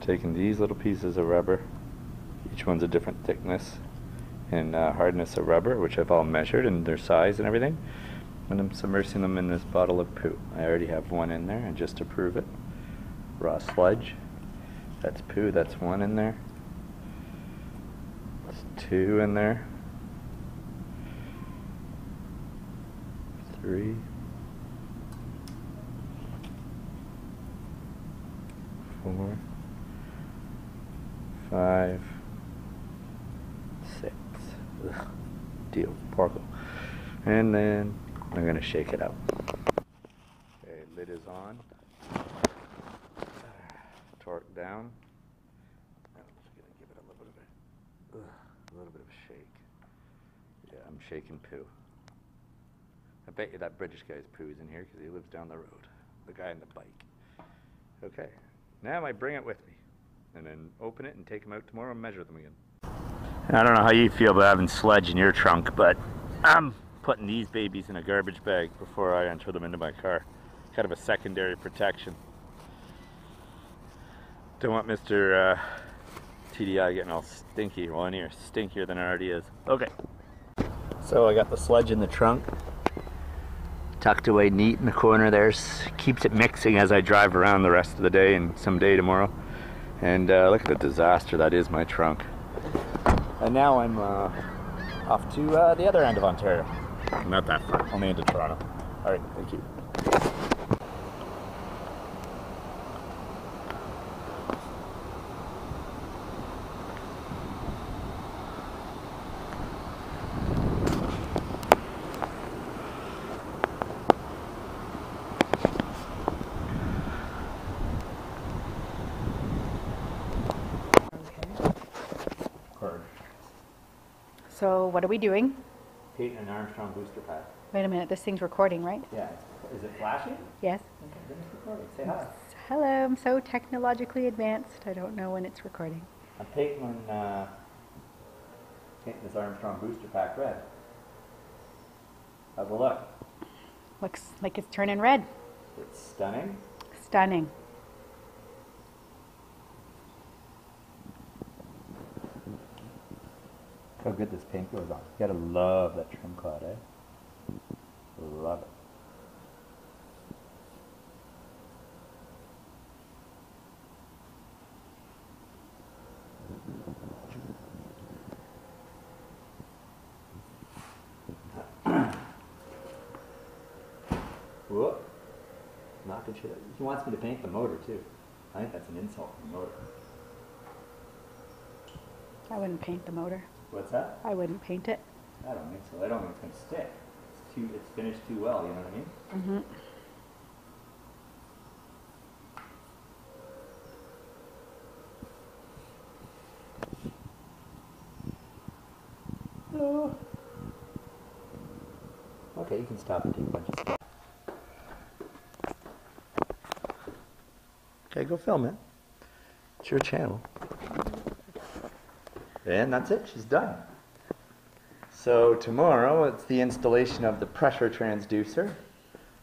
taking these little pieces of rubber, each one's a different thickness and uh, hardness of rubber, which I've all measured and their size and everything, and I'm submersing them in this bottle of poo. I already have one in there, and just to prove it, raw sludge. That's poo, that's one in there. That's two in there. Three. Four. Five. Six. Ugh. Deal. Porco. And then I'm gonna shake it out. Okay, lid is on. Torque down. I'm just gonna give it a little bit of a, ugh, a little bit of a shake. Yeah, I'm shaking poo. I bet you that British guy's poo is in here because he lives down the road. The guy on the bike. Okay, now I bring it with me, and then open it and take them out tomorrow and measure them again. I don't know how you feel about having sledge in your trunk, but I'm putting these babies in a garbage bag before I enter them into my car. Kind of a secondary protection. Don't want Mr. Uh, TDI getting all stinky. Well, in here, stinkier than it already is. Okay. So I got the sledge in the trunk. Tucked away neat in the corner there. Keeps it mixing as I drive around the rest of the day and some day tomorrow. And uh, look at the disaster that is my trunk. And now I'm uh, off to uh, the other end of Ontario. Not that far, only into Toronto. All right, thank you. So what are we doing? Peyton and Armstrong booster pack. Wait a minute, this thing's recording, right? Yeah. Is it flashing? Yes. Okay, then it's recording. Say hi. Hello, I'm so technologically advanced. I don't know when it's recording. I'm Peyton uh, painting this Armstrong booster pack red. How's it look? Looks like it's turning red. It's stunning. Stunning. How good this paint goes on. You gotta love that Tremclad, eh? Love it. Whoop. Knocking shit out. He wants me to paint the motor too. I think that's an insult to the motor. I wouldn't paint the motor. What's that? I wouldn't paint it. I don't think so. I don't think it's gonna stick. It's too. It's finished too well. You know what I mean? Mm-hmm. No. Okay, you can stop and take a bunch of stuff. Okay, go film it. It's your channel. And that's it. She's done. So tomorrow it's the installation of the pressure transducer.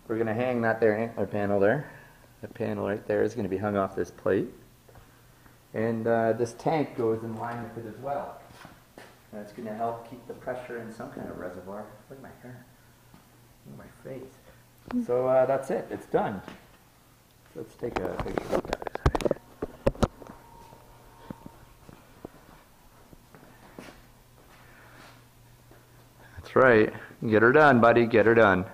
We're going to hang that there antler panel there. The panel right there is going to be hung off this plate. And uh, this tank goes in line with it as well. That's going to help keep the pressure in some kind of reservoir. Look at my hair. Look at my face. So uh, that's it. It's done. Let's take a picture of that. That's right. Get her done, buddy. Get her done.